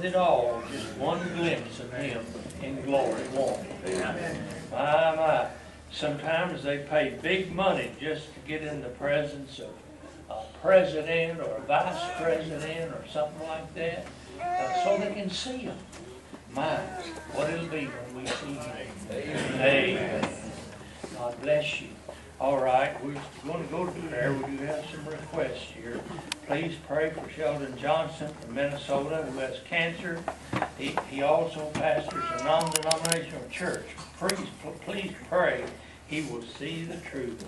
worth it all, just one glimpse of Him in glory, won't it? My, my, sometimes they pay big money just to get in the presence of a president or a vice president or something like that, uh, so they can see Him. My, what it'll be when we see Him. Amen. God bless you. All right, we're going to go to prayer. We do have some requests here. Please pray for Sheldon Johnson from Minnesota who has cancer. He, he also pastors a non-denominational church. Please, please pray he will see the truth.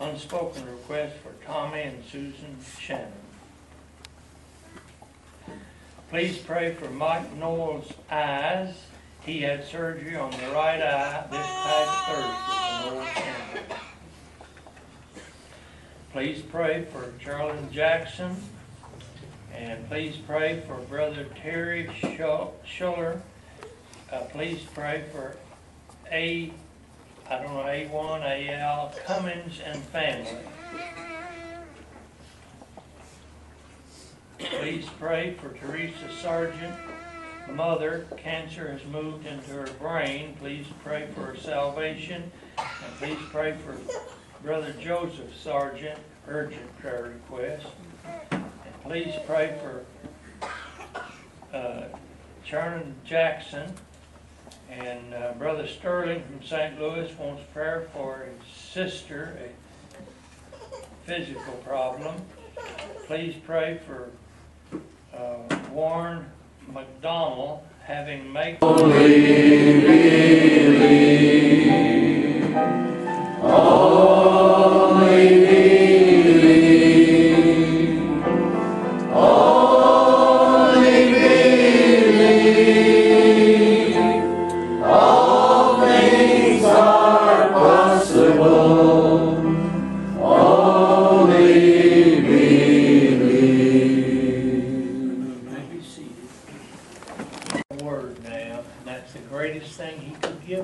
Unspoken request for Tommy and Susan Shannon. Please pray for Mike Noel's eyes. He had surgery on the right eye this past Thursday. Please pray for Charlene Jackson. And please pray for Brother Terry Schuller. Uh, please pray for A, I don't know, A1, AL Cummins and family. Please pray for Teresa Sargent. Mother, cancer has moved into her brain. Please pray for her salvation. And please pray for Brother Joseph Sargent, urgent prayer request. And please pray for uh, Jackson. And uh, Brother Sterling from St. Louis wants prayer for his sister, a physical problem. Please pray for uh, Warren McDonald having make.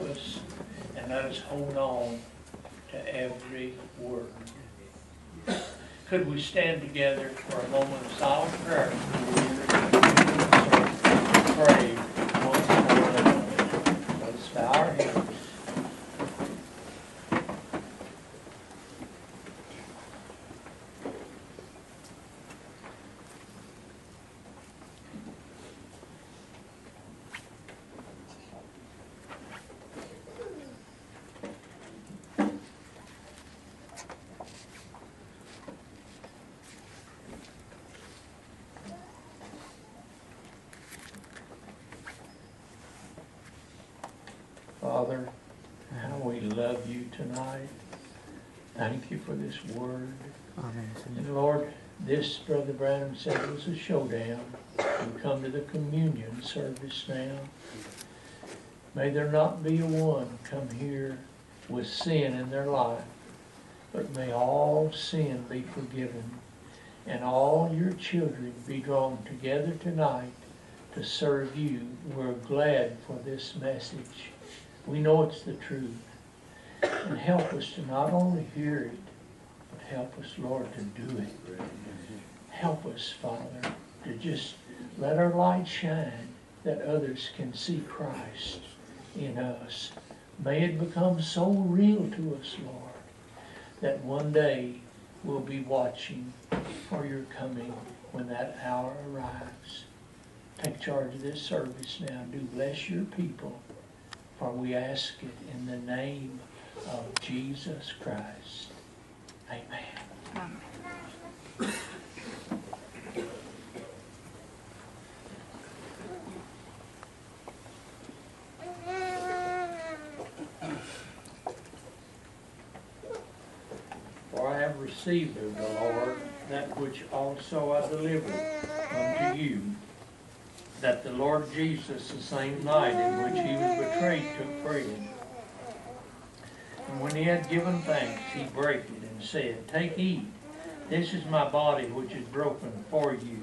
Give us, and that is hold on to every word. Could we stand together for a moment of silent prayer? Pray one for another. Let's bow our heads. Father, how we love you tonight. Thank you for this word. Amen. And Lord, This, Brother Branham said, was a showdown. We come to the communion service now. May there not be a one come here with sin in their life, but may all sin be forgiven, and all your children be drawn together tonight to serve you. We're glad for this message. We know it's the truth. And help us to not only hear it, but help us, Lord, to do it. Help us, Father, to just let our light shine that others can see Christ in us. May it become so real to us, Lord, that one day we'll be watching for your coming when that hour arrives. Take charge of this service now. Do bless your people, for we ask it in the name of Jesus Christ. Amen. For I have received of the Lord that which also I delivered unto you, that the Lord Jesus, the same night in which he was betrayed, took bread. And when he had given thanks, he brake it and said, Take, eat. This is my body which is broken for you.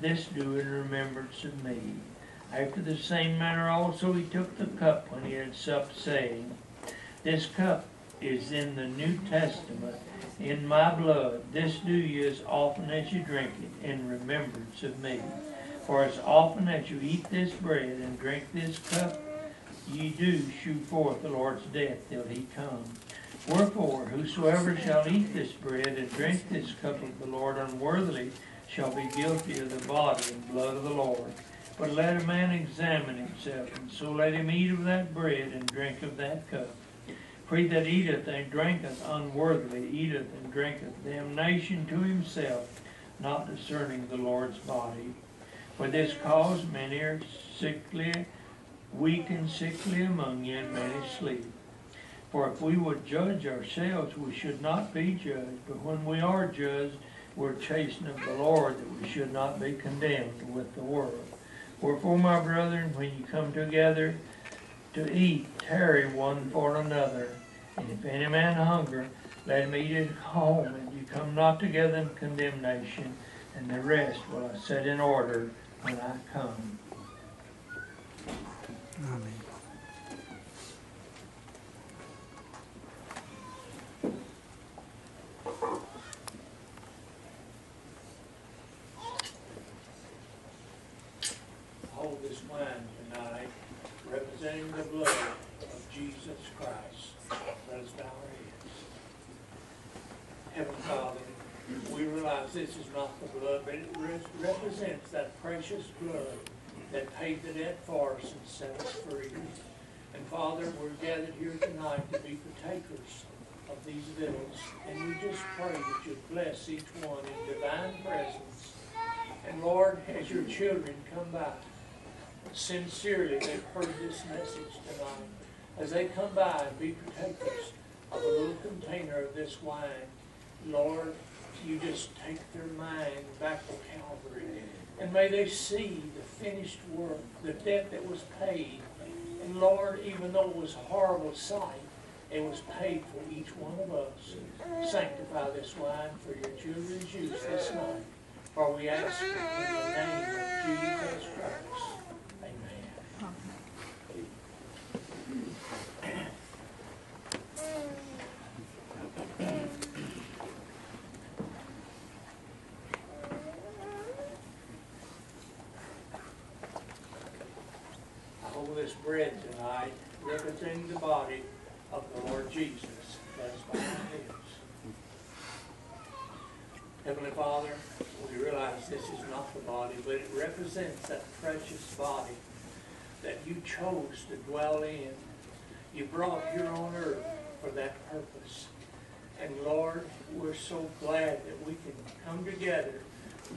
This do in remembrance of me. After the same manner also he took the cup when he had supped, saying, This cup is in the New Testament in my blood. This do ye as often as you drink it in remembrance of me. For as often as you eat this bread and drink this cup, ye do shew forth the Lord's death till he come. Wherefore, whosoever shall eat this bread and drink this cup of the Lord unworthily shall be guilty of the body and blood of the Lord. But let a man examine himself, and so let him eat of that bread and drink of that cup. For he that eateth and drinketh unworthily eateth and drinketh damnation to himself, not discerning the Lord's body. For this cause many are sickly, weak and sickly among you, and many sleep. For if we would judge ourselves, we should not be judged. But when we are judged, we're chastened of the Lord, that we should not be condemned with the world. Wherefore, my brethren, when you come together to eat, tarry one for another. And if any man hunger, let him eat at home, and you come not together in condemnation, and the rest will I set in order when I come. Amen. hold this wine tonight, representing the blood of Jesus Christ. Let us bow our heads. Heavenly Father, we realize this is not the blood, but it re- represents that precious blood that paid the debt for us and set us free. And Father, we're gathered here tonight to be partakers of these victuals, and we just pray that you bless each one in divine presence. And Lord, as your children come by, sincerely they've heard this message tonight. As they come by and be partakers of a little container of this wine, Lord, you just take their mind back to Calvary. And may they see the finished work, the debt that was paid. And Lord, even though it was a horrible sight, it was paid for each one of us. Sanctify this wine for your children's use this night. For we ask in the name of Jesus Christ. Amen. I hold this bread tonight, representing the body of the Lord Jesus. Let us bow our heads. Heavenly Father, we realize this is not the body, but it represents that precious body that you chose to dwell in. You brought here on earth for that purpose. And Lord, we're so glad that we can come together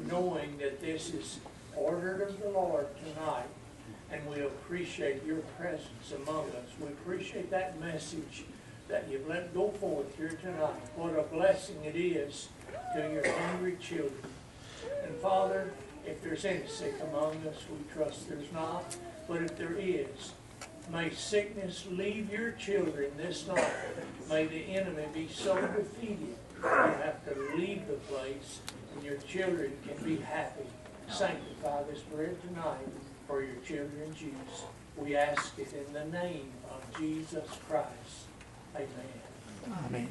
knowing that this is ordered of the Lord tonight. And we appreciate your presence among us. We appreciate that message that you've let go forth here tonight. What a blessing it is to your hungry children. And Father, if there's any sick among us, we trust there's not, but if there is, may sickness leave your children this night. May the enemy be so defeated, you have to leave the place, and your children can be happy. Sanctify this bread tonight for your children's use. We ask it in the name of Jesus Christ. Amen. Amen.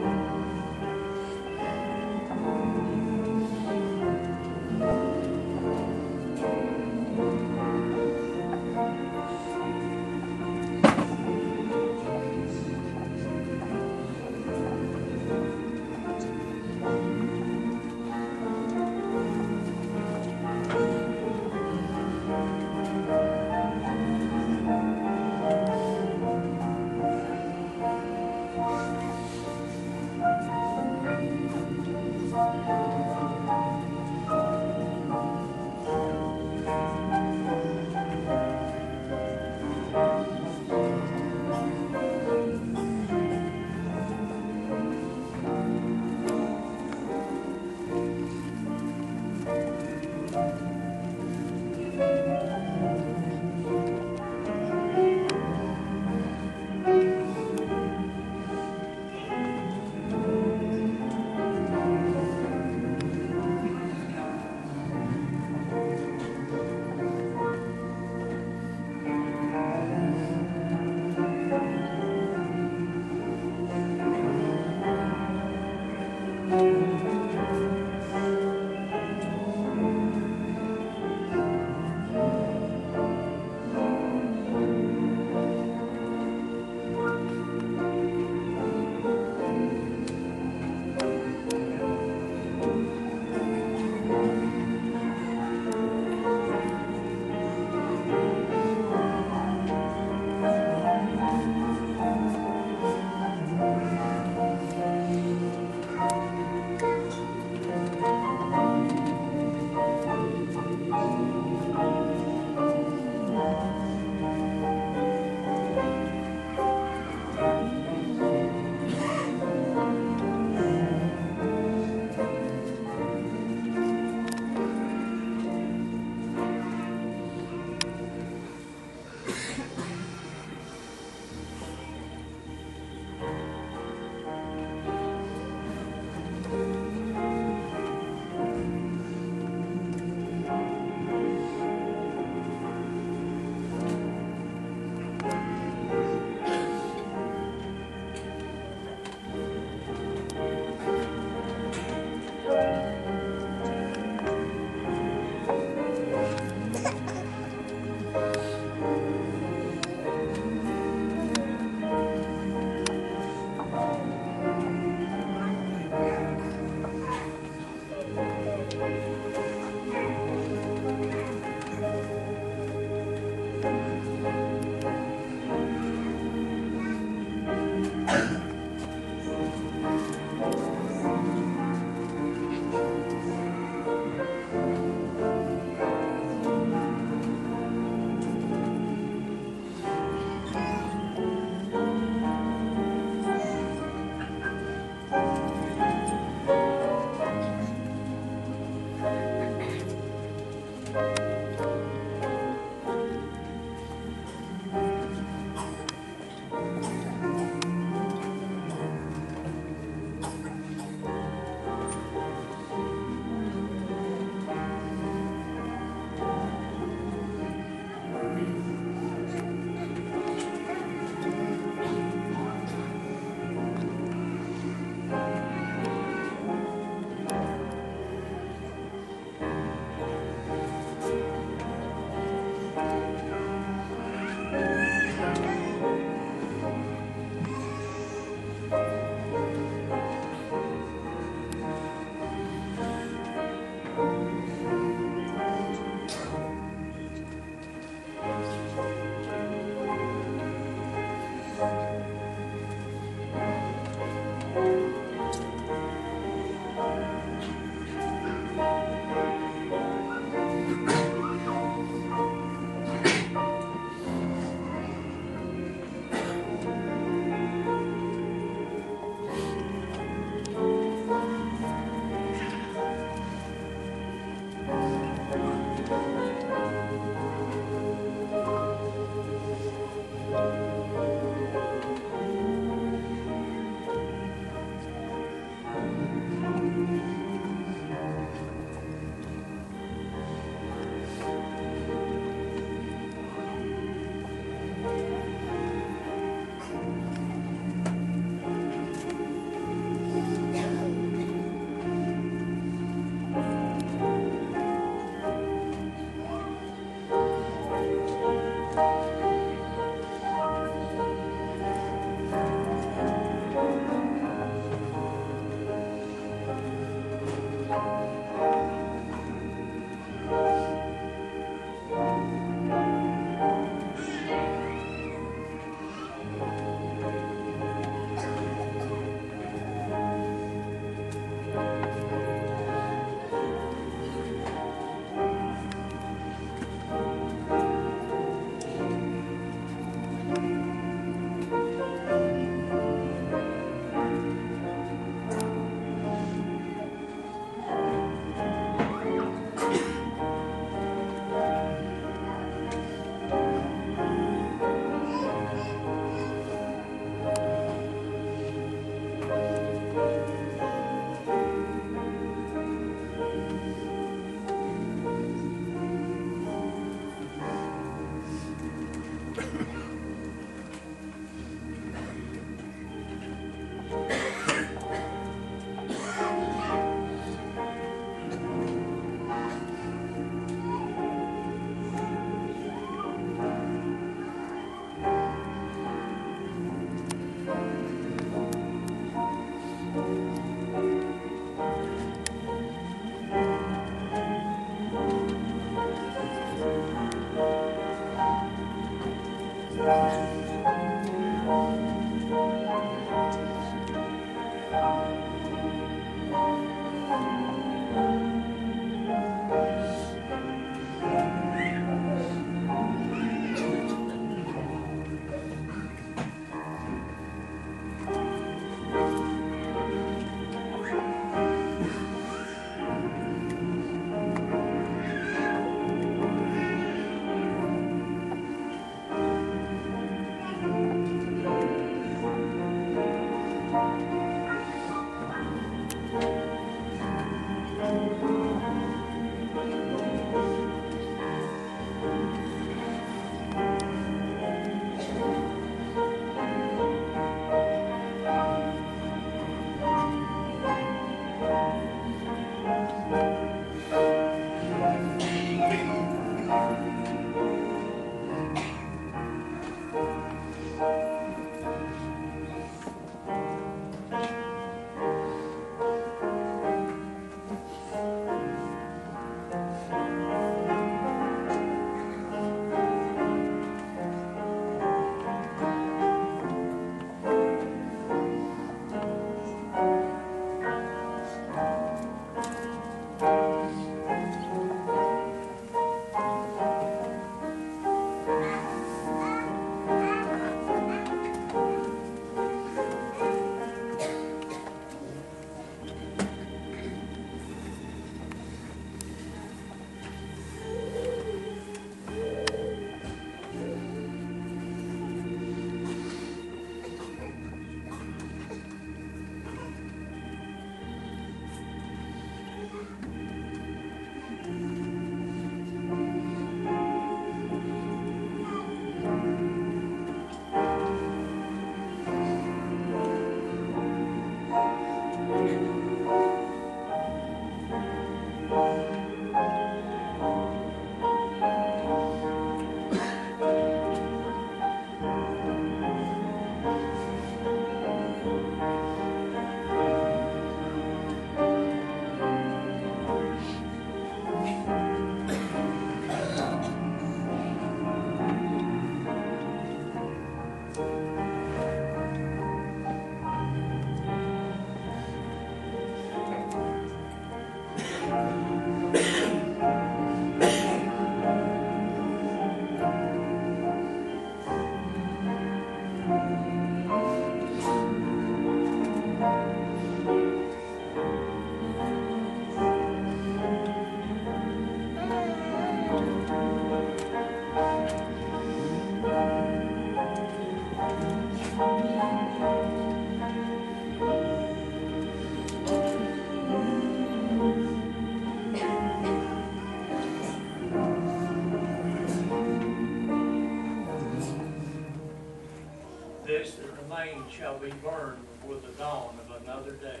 Be burned before the dawn of another day.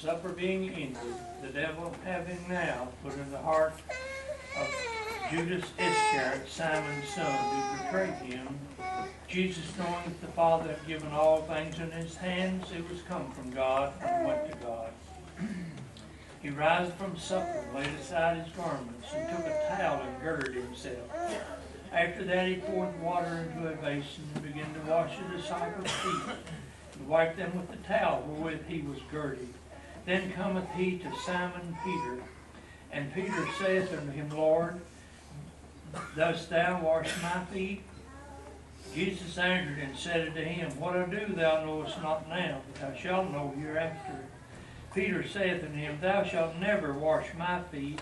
Supper being ended, the devil having now put in the heart of Judas Iscariot, Simon's son, to betray him, Jesus, knowing that the Father had given all things in his hands, it was come from God, and went to God. He rose from supper, laid aside his garments, and took a towel and girded himself. After that he poured water into a basin and began to wash the disciples' feet, and wiped them with the towel wherewith he was girded. Then cometh he to Simon Peter, and Peter saith unto him, Lord, dost thou wash my feet? Jesus answered and said unto him, What I do thou knowest not now, but thou shalt know hereafter. Peter saith unto him, Thou shalt never wash my feet.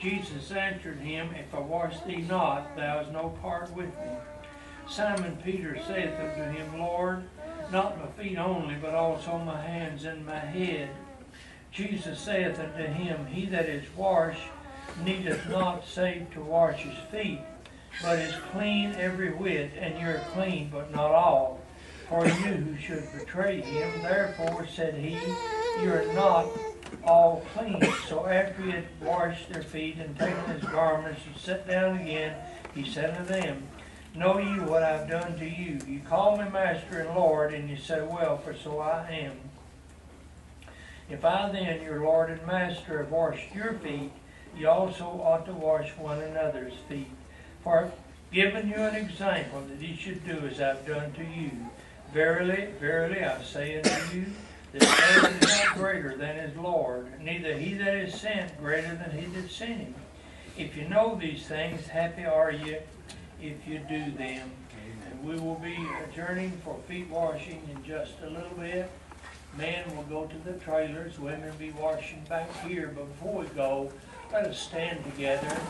Jesus answered him, If I wash thee not, thou hast no part with me. Simon Peter saith unto him, Lord, not my feet only, but also my hands and my head. Jesus saith unto him, He that is washed needeth not save to wash his feet, but is clean every whit, and you're clean, but not all. For you who should betray him, therefore said he, You are not all clean. So after he had washed their feet and taken his garments and sat down again, he said to them, Know ye what I have done to you? You call me Master and Lord, and you say, Well, for so I am. If I then, your Lord and Master, have washed your feet, ye also ought to wash one another's feet. For I've you an example that ye should do as I've done to you. Verily, verily, I say unto you, that servant is not greater than his Lord, neither he that is sent greater than he that sent him. If you know these things, happy are ye if you do them. And we will be adjourning for feet washing in just a little bit. Men will go to the trailers, women be washing back here. Before we go, let us stand together.